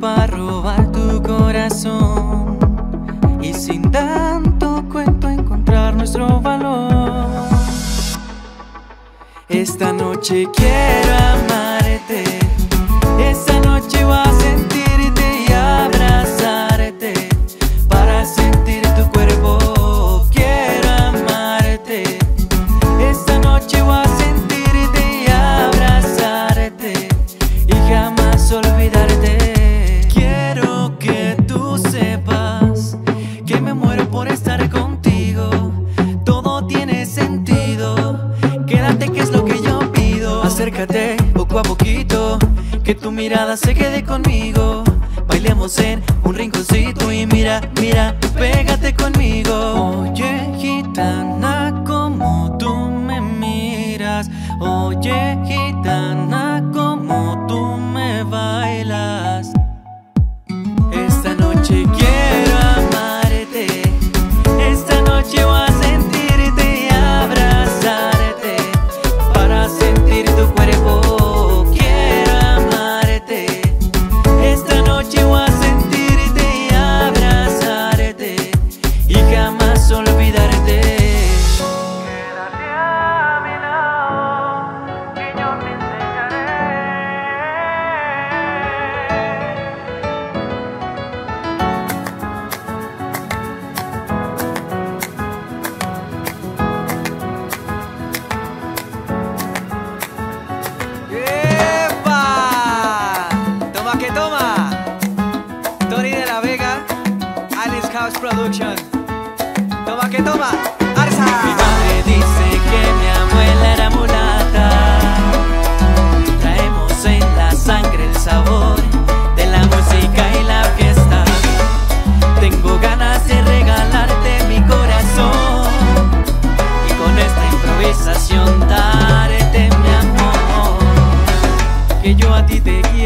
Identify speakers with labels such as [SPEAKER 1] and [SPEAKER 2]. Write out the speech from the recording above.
[SPEAKER 1] para robar tu corazón y sin tanto cuento encontrar nuestro valor. Esta noche quiero amarte. tu mirada se quede conmigo. Bailemos en un rinconcito y mira, mira, pégate conmigo. Oye gitana, como tú me miras. Oye gitana
[SPEAKER 2] Production. Toma que toma, Arsa.
[SPEAKER 1] Mi madre dice que mi abuela era mulata. Traemos en la sangre el sabor de la música y la fiesta. Tengo ganas de regalarte mi corazón y con esta improvisación darte mi amor que yo a ti te quiero.